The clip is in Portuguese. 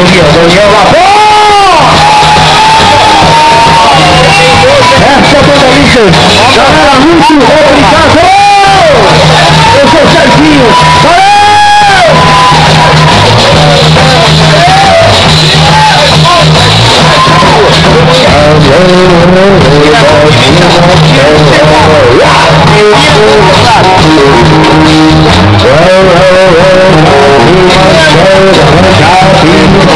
Daniel, Daniel Labor! Essa é a banda Lichers. Galera, tá muito obrigado! Eu sou o Serginho. Valeu!